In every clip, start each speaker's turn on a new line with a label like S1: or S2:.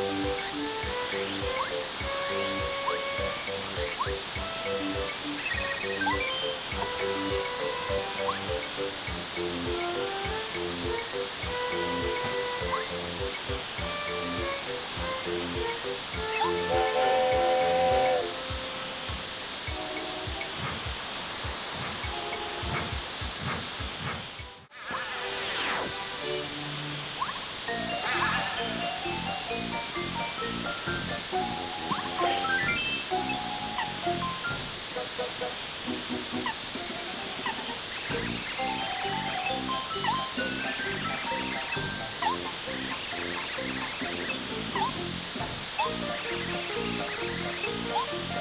S1: Thank you.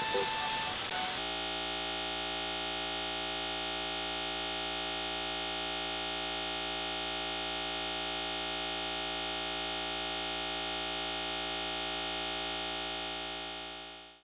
S2: Facebook.